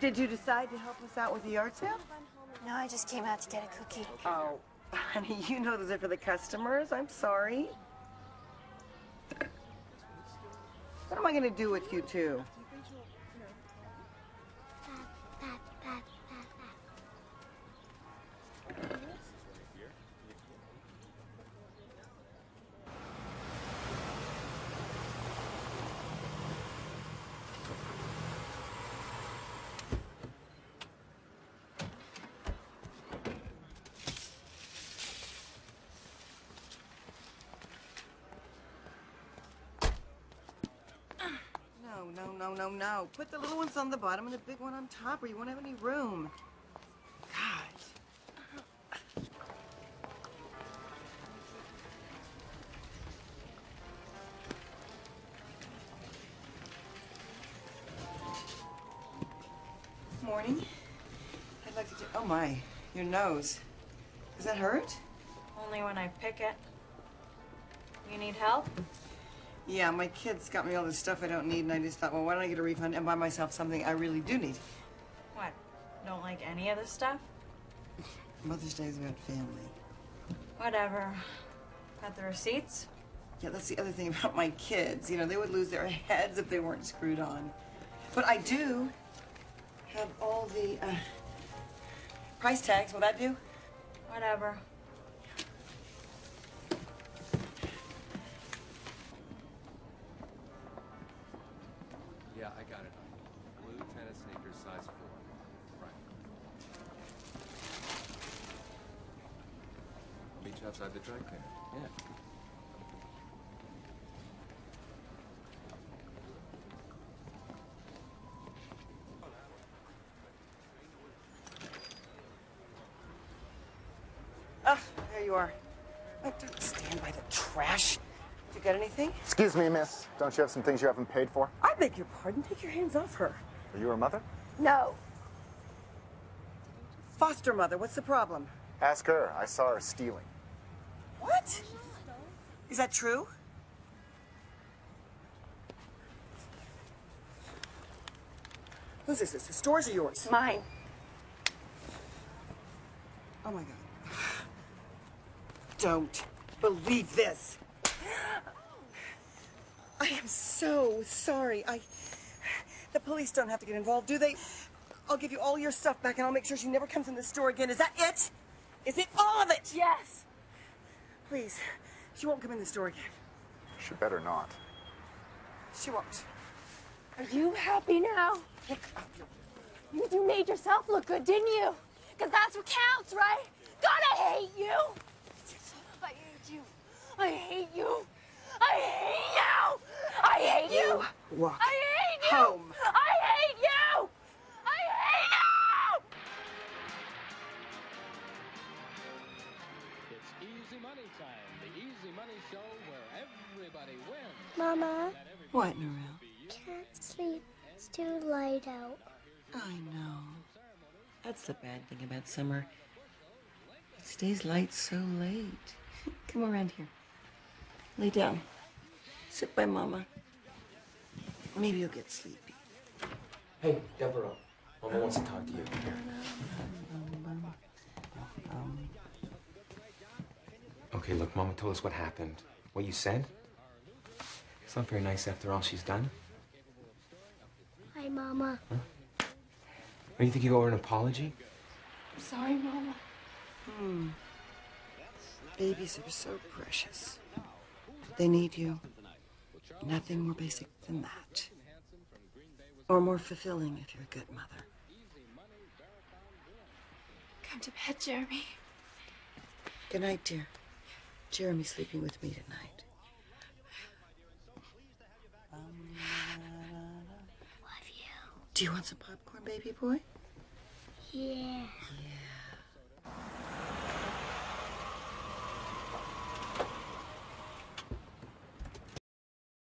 Did you decide to help us out with the yard sale? No, I just came out to get a cookie. Oh, honey, you know those are for the customers. I'm sorry. What am I gonna do with you two? No, no, no, no, no. Put the little ones on the bottom and the big one on top, or you won't have any room. God. Morning. I'd like to do. Oh my, your nose. Does that hurt? Only when I pick it. You need help? Yeah, my kids got me all this stuff I don't need, and I just thought, well, why don't I get a refund and buy myself something I really do need? What? Don't like any of this stuff? Mother's Day is about family. Whatever. Got the receipts? Yeah, that's the other thing about my kids. You know, they would lose their heads if they weren't screwed on. But I do have all the uh, price tags. Will that do? Whatever. Yeah, I got it. Blue tennis sneakers, size four. Right. I'll meet you outside the dry cleaner. Yeah. Ah, there you are. Oh, don't stand by the trash. You got anything? Excuse me, miss. Don't you have some things you haven't paid for? I beg your pardon. Take your hands off her. Are you her mother? No. Foster mother, what's the problem? Ask her. I saw her stealing. What? Is that true? Whose is this? The stores or yours? Mine. Oh my god. Don't believe this. I am so sorry. I. The police don't have to get involved, do they? I'll give you all your stuff back and I'll make sure she never comes in this store again. Is that it? Is it all of it? Yes. Please. She won't come in the store again. She better not. She won't. Are you happy now? You, you made yourself look good, didn't you? Because that's what counts, right? God, I hate you! I hate you. I hate you. I hate you! I hate you! Walk I hate you! home. I hate you! I hate you! It's Easy Money Time, the Easy Money Show where everybody wins. Mama, What, Narelle? can't sleep. It's too light out. I know. That's the bad thing about summer. It stays light so late. Come around here. Lay down. Sit by Mama. Maybe you'll get sleepy. Hey, Deborah. Mama wants to talk to you. Okay, look, Mama told us what happened. What you said? It's not very nice after all she's done. Hi, Mama. Or you think you owe her an apology? I'm sorry, Mama. Hmm. Babies are so precious. They need you. Nothing more basic than that. Or more fulfilling if you're a good mother. Come to bed, Jeremy. Good night, dear. Jeremy's sleeping with me tonight. Love you. Do you want some popcorn, baby boy? Yeah. Yeah.